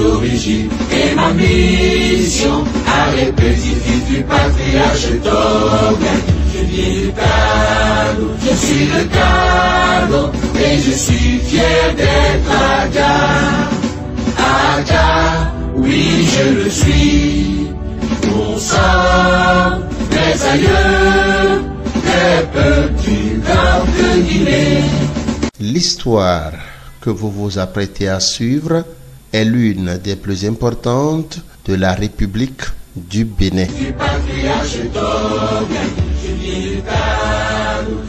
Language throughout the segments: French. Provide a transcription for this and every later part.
Et ma mission à répétitif du patriarche Togan. Je viens du cadeau, je suis le cadeau et je suis fier d'être Adja. Adja, oui je le suis. Mon sang, mes aïeux, les peuples du Nord de Guinée. L'histoire que vous vous apprêtez à suivre est l'une des plus importantes de la République du Bénin.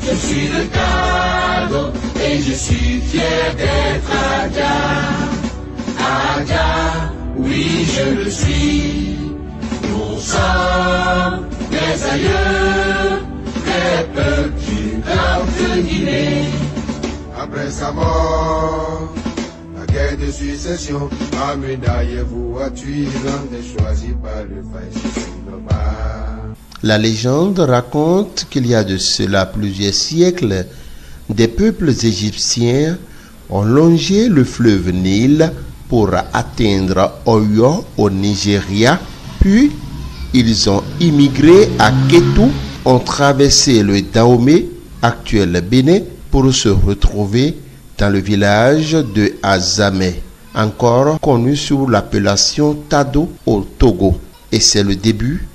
Je suis le cadeau et je suis fier d'être Adja. Adja, oui je le suis. Mon sang, mes aïeux, les peuples du Nord de Guinée. Après sa mort, succession, fascisme global. La légende raconte qu'il y a de cela plusieurs siècles, des peuples égyptiens ont longé le fleuve Nil pour atteindre Oyo au Nigeria, puis ils ont immigré à Ketou, ont traversé le Dahomey, actuel Bénin, pour se retrouver dans le village de Azamé, encore connu sous l'appellation Tado au Togo. Et c'est le début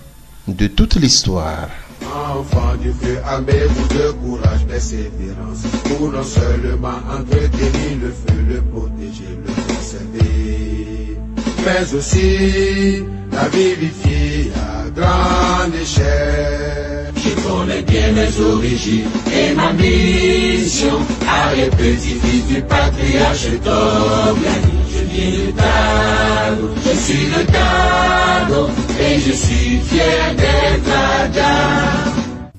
de toute l'histoire. Enfant du feu, armez-vous de courage, persévérance, pour non seulement entretenir le feu, le protéger, le conserver, mais aussi la vivifier à grande échelle. Je connais bien mes origines et ma mission à répétitif du patriarche Togan. Je viens du cadeau, je suis le cadeau et je suis fier d'être Adja.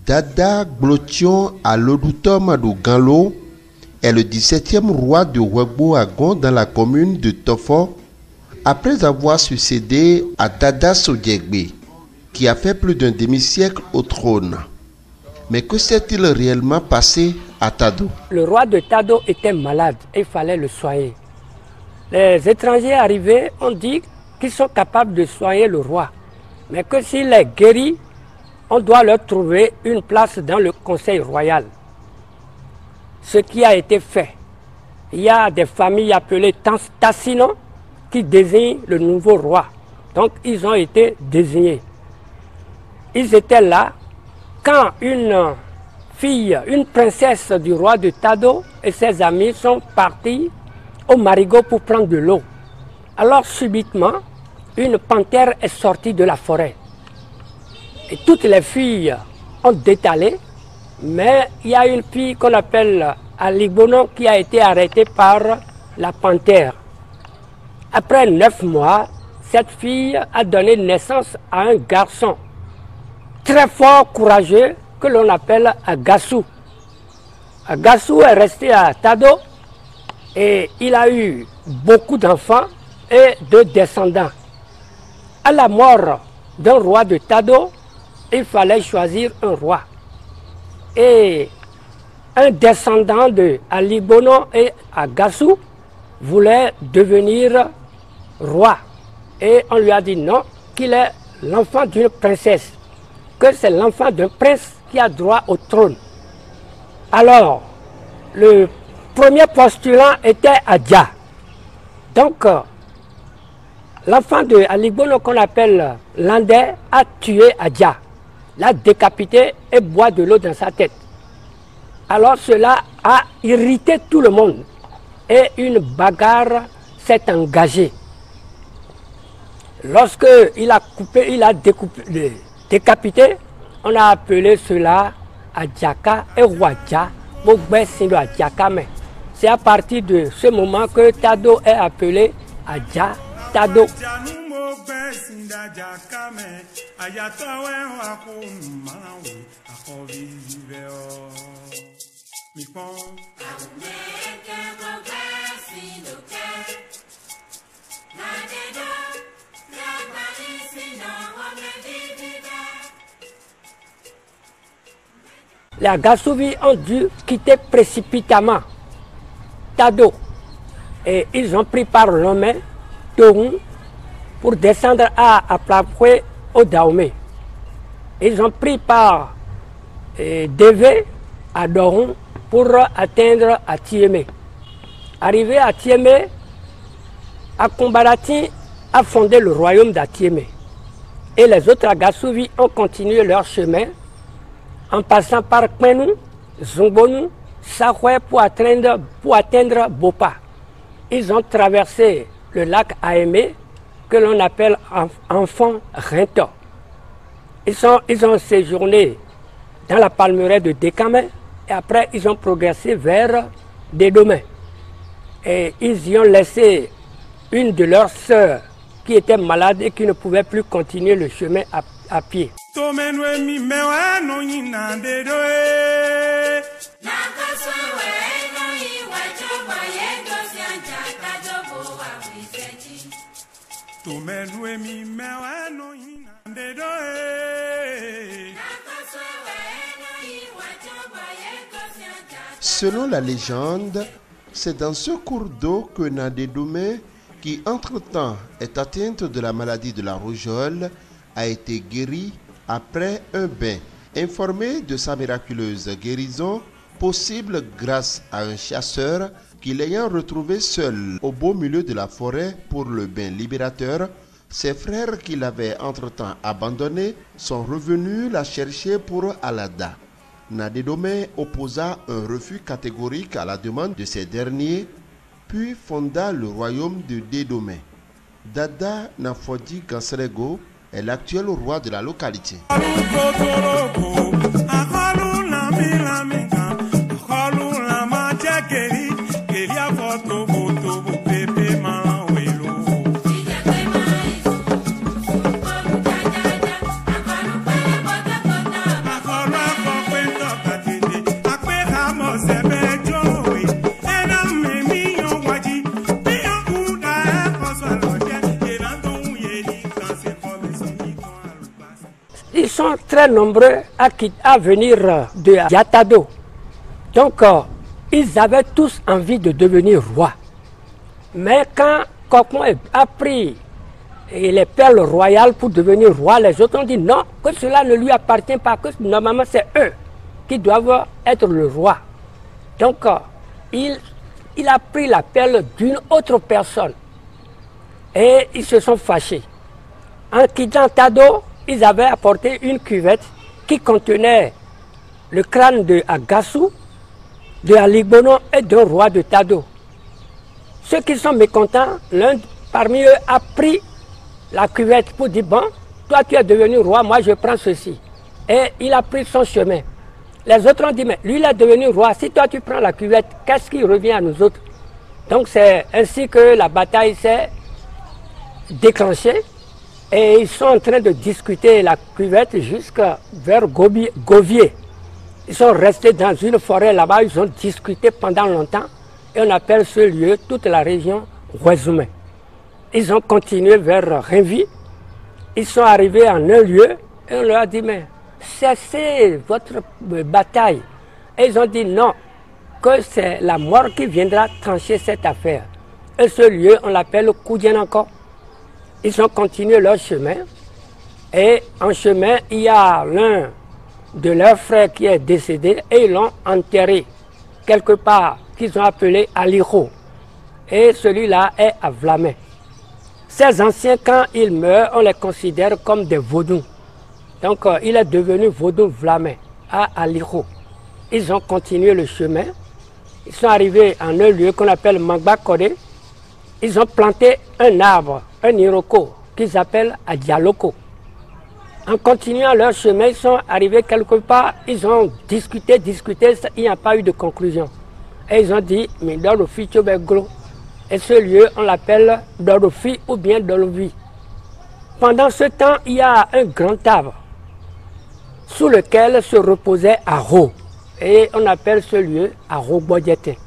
Dada Glotion à Lodutom Ganlo est le 17e roi de Wegbo Agon dans la commune de Tofo après avoir succédé à Dada Sodiegbe qui a fait plus d'un demi-siècle au trône. Mais que s'est-il réellement passé à Tado? Le roi de Tado était malade et il fallait le soigner. Les étrangers arrivés ont dit qu'ils sont capables de soigner le roi, mais que s'il est guéri, on doit leur trouver une place dans le conseil royal. Ce qui a été fait. Il y a des familles appelées Tans- Tassino qui désignent le nouveau roi. Donc ils ont été désignés. Ils étaient là quand une fille, une princesse du roi de Tado et ses amis sont partis au marigot pour prendre de l'eau. Alors subitement, une panthère est sortie de la forêt. Et toutes les filles ont détalé, mais il y a une fille qu'on appelle Alibono qui a été arrêtée par la panthère. Après neuf mois, cette fille a donné naissance à un garçon très fort, courageux, que l'on appelle Agassou. Agassou est resté à Tado et il a eu beaucoup d'enfants et de descendants. À la mort d'un roi de Tado, il fallait choisir un roi. Et un descendant de Ali Bono et Agassou voulait devenir roi. Et on lui a dit non, qu'il est l'enfant d'une princesse, que c'est l'enfant d'un prince qui a droit au trône. Alors, le premier postulant était Adja. Donc, euh, l'enfant de Ali Bono qu'on appelle Landais a tué Adja, l'a décapité et boit de l'eau dans sa tête. Alors cela a irrité tout le monde et une bagarre s'est engagée. Lorsque il a coupé, il a découpé, dé- décapité, on a appelé cela Adjaka et Wadja, c'est à partir de ce moment que Tado est appelé Adja Tado. Les Agassouvis ont dû quitter précipitamment Tado. Et ils ont pris par l'homme Toron pour descendre à Aplapoué au Dahomey. Ils ont pris par eh, DV à Doron pour atteindre à Tiémé. Arrivé à Tiémé, Akombarati a fondé le royaume d'Atiémé. Et les autres Agassouvi ont continué leur chemin en passant par Kmenou, Zongbonou, Sahwe pour atteindre, pour atteindre Bopa. Ils ont traversé le lac Aémé que l'on appelle Enfant Rinto. Ils, sont, ils ont séjourné dans la palmeraie de Décamé et après ils ont progressé vers Dédomé. Et ils y ont laissé une de leurs sœurs qui était malade et qui ne pouvait plus continuer le chemin à, pied. Selon la légende, c'est dans ce cours d'eau que Nadédoumé, qui entre-temps est atteinte de la maladie de la rougeole, a été guérie après un bain. Informé de sa miraculeuse guérison, possible grâce à un chasseur qui l'ayant retrouvé seul au beau milieu de la forêt pour le bain libérateur, ses frères qui l'avaient entre-temps abandonné sont revenus la chercher pour Alada. Nadédomé opposa un refus catégorique à la demande de ces derniers, puis fonda le royaume de Dédomé. Dada Nafodi Gansrego est l'actuel roi de la localité. Nombreux à, venir de Yatado. Donc, euh, ils avaient tous envie de devenir roi. Mais quand Kokmo a pris les perles royales pour devenir roi, les autres ont dit non, que cela ne lui appartient pas, que normalement c'est eux qui doivent être le roi. Donc, euh, il, il a pris la perle d'une autre personne. Et ils se sont fâchés. En quittant Tado, ils avaient apporté une cuvette qui contenait le crâne de Agassou, de Aligbono et d'un roi de Tado. Ceux qui sont mécontents, l'un parmi eux a pris la cuvette pour dire, bon, toi tu es devenu roi, moi je prends ceci. Et il a pris son chemin. Les autres ont dit, mais lui il est devenu roi, si toi tu prends la cuvette, qu'est-ce qui revient à nous autres? Donc c'est ainsi que la bataille s'est déclenchée. Et ils sont en train de discuter la cuvette jusqu'à vers Govier. Ils sont restés dans une forêt là-bas, ils ont discuté pendant longtemps. Et on appelle ce lieu, toute la région, Ouezoumé. Ils ont continué vers Révi. Ils sont arrivés en un lieu et on leur a dit, mais cessez votre bataille. Et ils ont dit non, que c'est la mort qui viendra trancher cette affaire. Et ce lieu, on l'appelle Koudien encore. Ils ont continué leur chemin. Et en chemin, il y a l'un de leurs frères qui est décédé et ils l'ont enterré quelque part qu'ils ont appelé Aliro. Et celui-là est à Vlamé. Ces anciens, quand ils meurent, on les considère comme des vaudous. Donc euh, il est devenu vaudou Vlamé à Aliro. Ils ont continué le chemin. Ils sont arrivés en un lieu qu'on appelle Mangba Kodé. Ils ont planté un arbre, un iroko, qu'ils appellent Adialoko. En continuant leur chemin, ils sont arrivés quelque part, ils ont discuté, discuté, il n'y a pas eu de conclusion. Et ils ont dit, mais Dorofi Tchobeglo. Et ce lieu, on l'appelle Dorofi ou bien Dolovi. Pendant ce temps, il y a un grand arbre sous lequel se reposait Aro. Et on appelle ce lieu Aro Bodjete.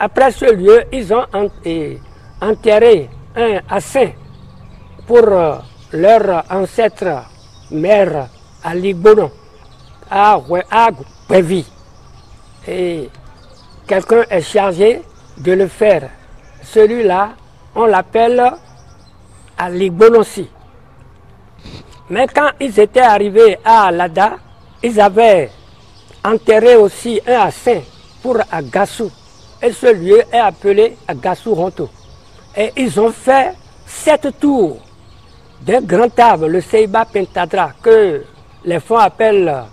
Après ce lieu, ils ont enterré un assin pour leur ancêtre mère à Libono, à Pévi. Et quelqu'un est chargé de le faire. Celui-là, on l'appelle à Libonossi. Mais quand ils étaient arrivés à Lada, ils avaient enterré aussi un assin pour Agassou. Et ce lieu est appelé Agassou Ronto. Et ils ont fait sept tours d'un grand arbre, le Seiba Pentadra, que les fonds appellent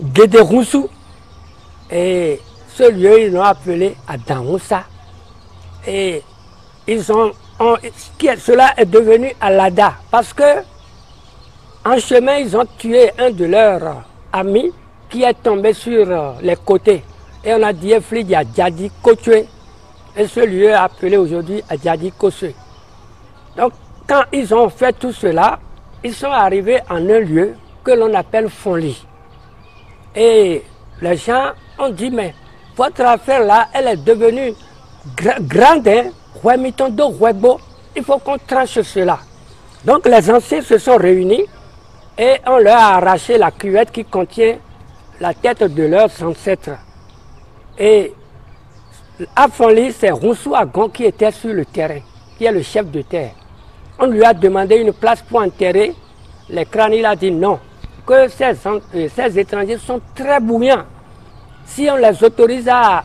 Guéderoussou. Et ce lieu, ils l'ont appelé Adamoussa. Et ils ont, cela est devenu Alada parce que en chemin, ils ont tué un de leurs amis qui est tombé sur les côtés. Et on a dit Eflid à Djadi Kotué. Et ce lieu est appelé aujourd'hui Adjadi Kosue. Donc, quand ils ont fait tout cela, ils sont arrivés en un lieu que l'on appelle Fonli. Et les gens ont dit, mais votre affaire là, elle est devenue gra- grande, hein, il faut qu'on tranche cela. Donc les anciens se sont réunis et on leur a arraché la cuvette qui contient la tête de leurs ancêtres. Et à Fonli, c'est Roussou Agon qui était sur le terrain, qui est le chef de terre. On lui a demandé une place pour enterrer les crânes. Il a dit non, que euh, ces étrangers sont très bouillants. Si on les autorise à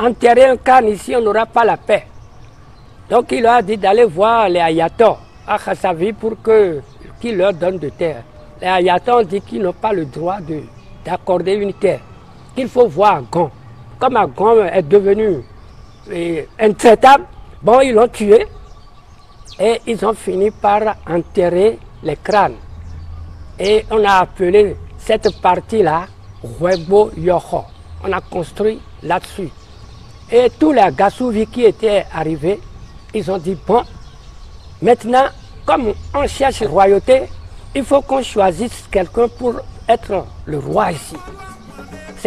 enterrer un crâne ici, on n'aura pas la paix. Donc il leur a dit d'aller voir les ayatollahs à Khassavi pour qu'ils leur donnent de terre. Les ayatollahs ont dit qu'ils n'ont pas le droit de- d'accorder une terre, qu'il faut voir Agon. Comme Agon est devenu intraitable, bon, ils l'ont tué et ils ont fini par enterrer les crânes. Et on a appelé cette partie-là Huebo Yoho. On a construit là-dessus. Et tous les Gassouvis qui étaient arrivés, ils ont dit, bon, maintenant, comme on cherche royauté, il faut qu'on choisisse quelqu'un pour être le roi ici.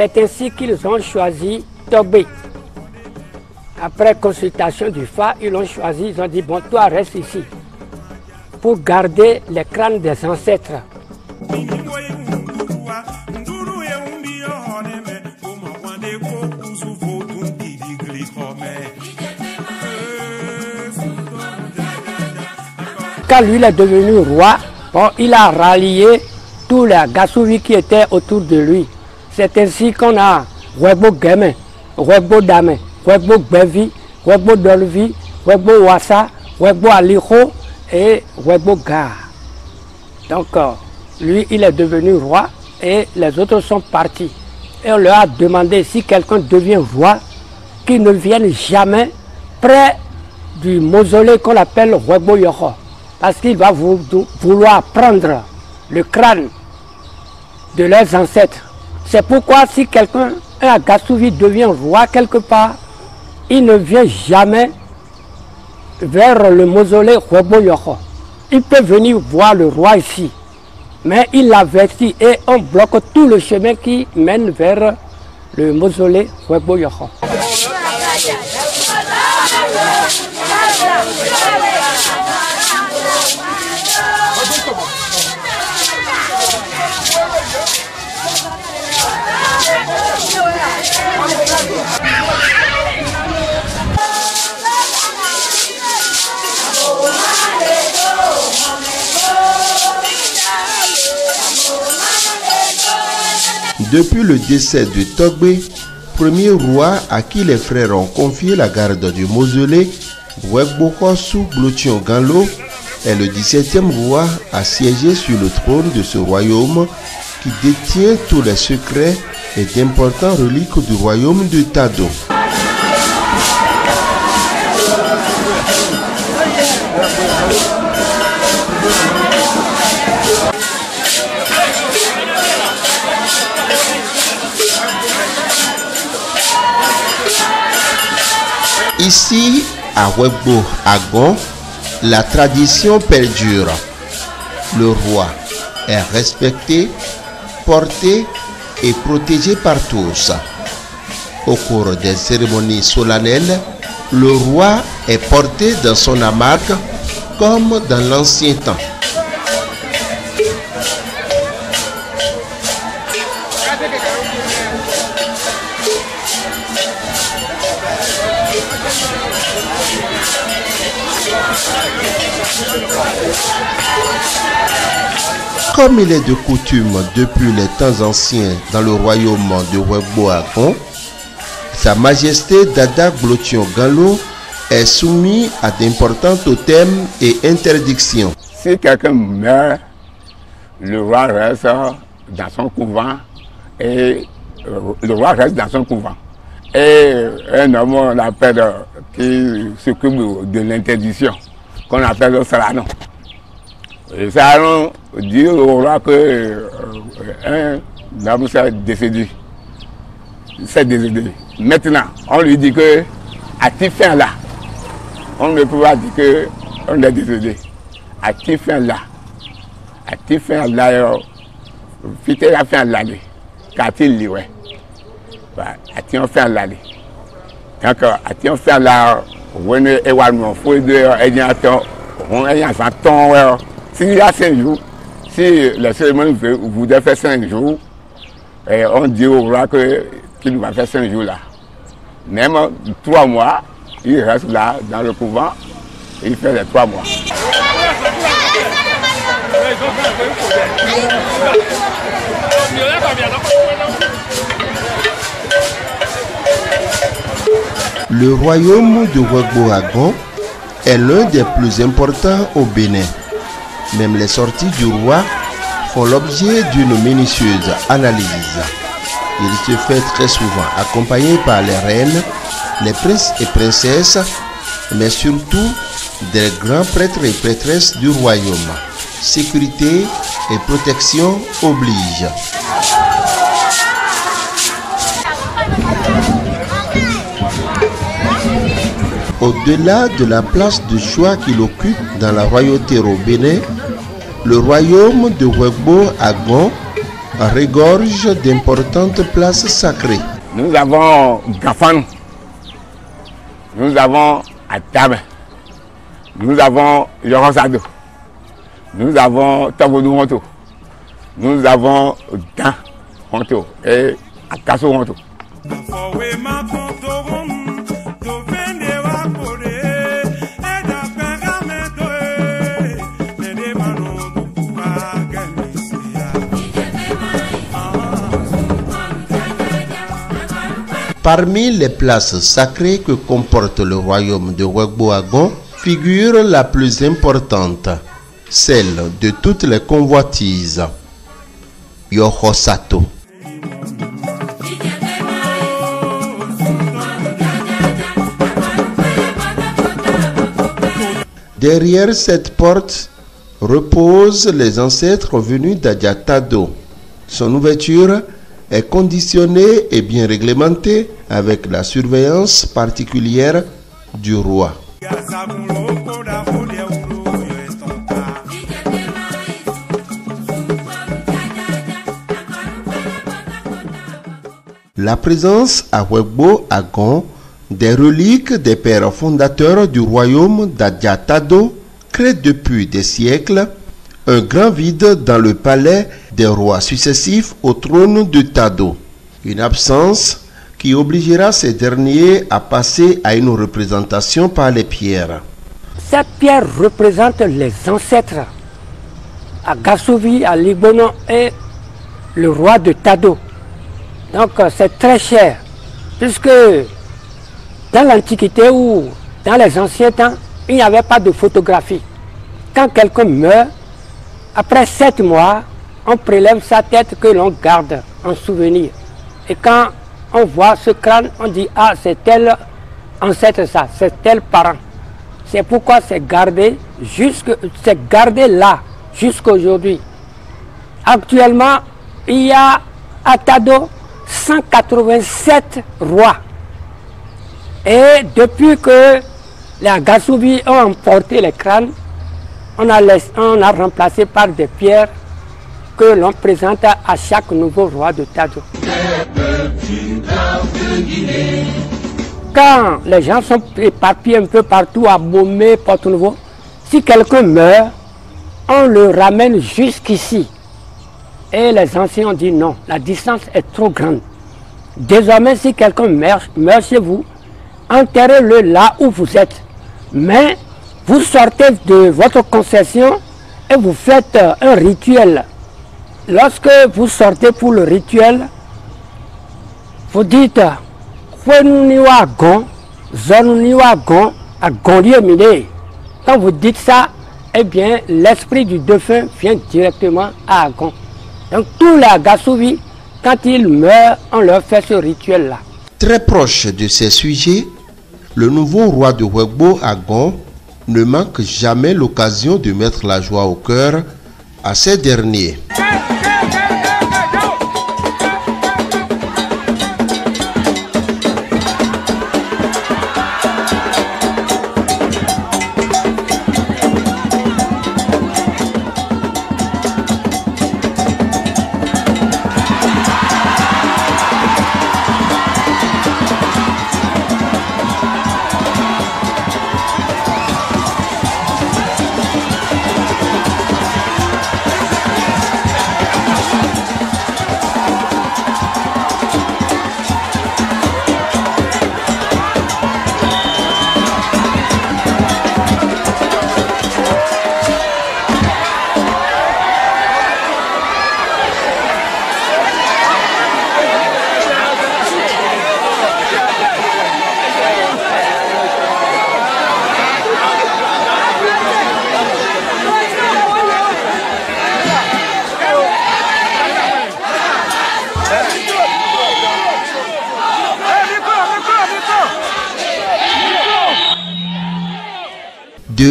C'est ainsi qu'ils ont choisi Togbe. Après consultation du Fa, ils l'ont choisi, ils ont dit, bon, toi reste ici pour garder les crânes des ancêtres. Quand lui il est devenu roi, il a rallié tous les Gassouvis qui étaient autour de lui. C'est ainsi qu'on a Webo Geme, Webo Dame, Webo Gbevi, Webo Dolvi, Webo Wassa, Webo Aliho et Webo Gar. Donc, euh, lui, il est devenu roi et les autres sont partis. Et on leur a demandé si quelqu'un devient roi, qu'il ne vienne jamais près du mausolée qu'on appelle Webo Yoho. Parce qu'il va vou- vouloir prendre le crâne de leurs ancêtres. C'est pourquoi si quelqu'un, un Agasouvi devient roi quelque part, il ne vient jamais vers le mausolée Webo Yoho. Il peut venir voir le roi ici, mais il l'avertit et on bloque tout le chemin qui mène vers le mausolée Webo Depuis le décès de Togbe, premier roi à qui les frères ont confié la garde du mausolée, Wegbokosu Glotion Ganlo est le 17e roi à siéger sur le trône de ce royaume qui détient tous les secrets et d'importants reliques du royaume de Tado. Ici, à Webo Agon, la tradition perdure. Le roi est respecté, porté et protégé par tous. Au cours des cérémonies solennelles, le roi est porté dans son hamac comme dans l'ancien temps. Comme il est de coutume depuis les temps anciens dans le royaume de Weboagon, Sa Majesté Dada Glotion Gallo est soumis à d'importants totems et interdictions. Si quelqu'un meurt, le roi reste dans son couvent et euh, le roi reste dans son couvent. Et un homme, on l'appelle, euh, qui s'occupe de l'interdiction, qu'on appelle le Saranon. Le Saranon dit au roi que euh, un homme s'est décédé. s'est décédé. Maintenant, on lui dit que à ti fin là, on ne peut pas dire qu'on est décédé. À ti fin là, à ti fin là, fite la fin là, car il lit, ouais. À ti fin là. Donc, à ti fin là, on est fou de édiateur, on est ouais. S'il y a cinq jours, si la cérémonie voudrait faire cinq jours, et on dit au roi qu'il va faire cinq jours là. Même trois mois, il reste là dans le couvent, il fait les trois mois. Le royaume de Ouagboagon est l'un des plus importants au Bénin. Même les sorties du roi font l'objet d'une minutieuse analyse. Il se fait très souvent accompagné par les reines, les princes et princesses, mais surtout des grands prêtres et prêtresses du royaume. Sécurité et protection obligent. Au-delà de la place de choix qu'il occupe dans la royauté au Bénin, le royaume de Wegbo Agon regorge d'importantes places sacrées. Nous avons Gafan, nous avons Atab, nous avons Yorosado, nous avons Honto, nous avons Dan Honto et Akaso Honto. Parmi les places sacrées que comporte le royaume de Wegboagon figure la plus importante, celle de toutes les convoitises, Yohosato. Derrière cette porte reposent les ancêtres venus d'Adjatado. Son ouverture est conditionnée et bien réglementée avec la surveillance particulière du roi. La présence à Webo Agon des reliques des pères fondateurs du royaume d'Adjatado crée depuis des siècles un grand vide dans le palais des rois successifs au trône de Tado. Une absence qui obligera ces derniers à passer à une représentation par les pierres. Ces pierres représentent les ancêtres à Gassouvi, à Libonon et le roi de Tado. Donc c'est très cher, puisque dans l'Antiquité ou dans les anciens temps, il n'y avait pas de photographie. Quand quelqu'un meurt, après sept mois, on prélève sa tête que l'on garde en souvenir. Et quand on voit ce crâne, on dit Ah, c'est tel ancêtre, ça, c'est tel parent. C'est pourquoi c'est gardé, gardé là, jusqu'à aujourd'hui. Actuellement, il y a à Tado 187 rois. Et depuis que les Gassoubi ont emporté les crânes, on a, remplacé par des pierres que l'on présente à chaque nouveau roi de Tadjo. Quand les gens sont éparpillés un peu partout à Bomé, Porto-Nouveau, si quelqu'un meurt, on le ramène jusqu'ici. Et les anciens ont dit non, la distance est trop grande. Désormais, si quelqu'un meurt, meurt chez vous, enterrez-le là où vous êtes. Mais vous sortez de votre concession et vous faites euh, un rituel. Lorsque vous sortez pour le rituel, vous dites Quand vous dites ça, eh bien, l'esprit du défunt vient directement à Agon. Donc, tous les quand ils meurent, on leur fait ce rituel-là. Très proche de ces sujets, le nouveau roi de Wegbo, Agon, ne manque jamais l'occasion de mettre la joie au cœur à ces derniers.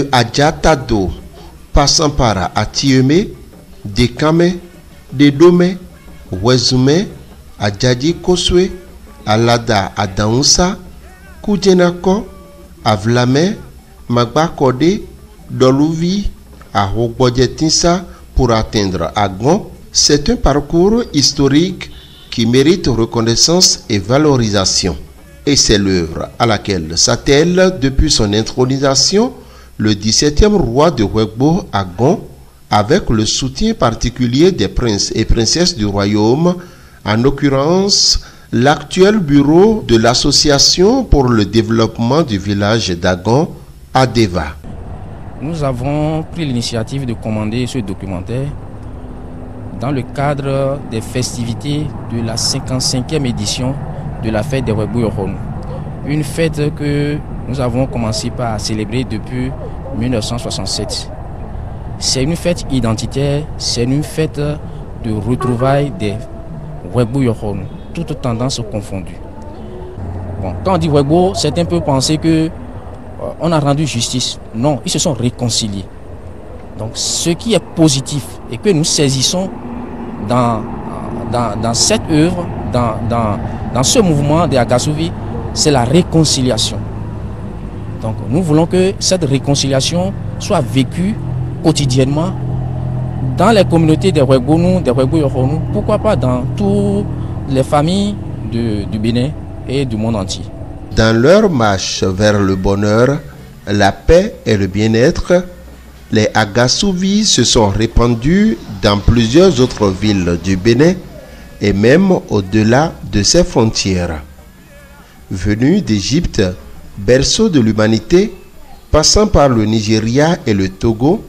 De Adjatado, passant par Atieme, Dekame, Dedome, Wezume, Adjadi Koswe, Alada Adaunsa, Koujenako, Avlame, Magbakode, Doluvi, Ahobodjetinsa pour atteindre Agon. C'est un parcours historique qui mérite reconnaissance et valorisation. Et c'est l'œuvre à laquelle s'attelle depuis son intronisation le 17e roi de Wegbo, Agon, avec le soutien particulier des princes et princesses du royaume, en l'occurrence l'actuel bureau de l'Association pour le développement du village d'Agon, ADEVA. Nous avons pris l'initiative de commander ce documentaire dans le cadre des festivités de la 55e édition de la fête des Wegbo. Une fête que nous avons commencé par célébrer depuis 1967. C'est une fête identitaire, c'est une fête de retrouvailles des Wegbo Yoron, toutes tendances confondues. Bon, quand on dit Wegbo, c'est un peu penser que euh, a rendu justice. Non, ils se sont réconciliés. Donc ce qui est positif et que nous saisissons dans, dans, cette œuvre, dans, dans, dans ce mouvement de Agasouvi, c'est la réconciliation. Donc nous voulons que cette réconciliation soit vécue quotidiennement dans les communautés des Wegbonou, des Wegbo pourquoi pas dans toutes les familles du Bénin et du monde entier. Dans leur marche vers le bonheur, la paix et le bien-être, les Agasouvis se sont répandus dans plusieurs autres villes du Bénin et même au-delà de ses frontières. Venus d'Égypte, berceau de l'humanité, passant par le Nigeria et le Togo,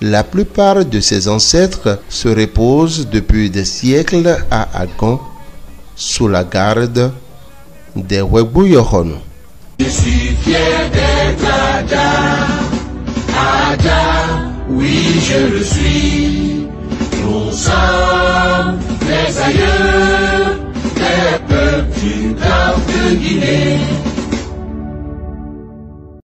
la plupart de ses ancêtres se reposent depuis des siècles à Agon, sous la garde des Wegbu Yohono. Je suis fier d'être oui je le suis. Nous sommes aïeux peuples du Nord de Guinée.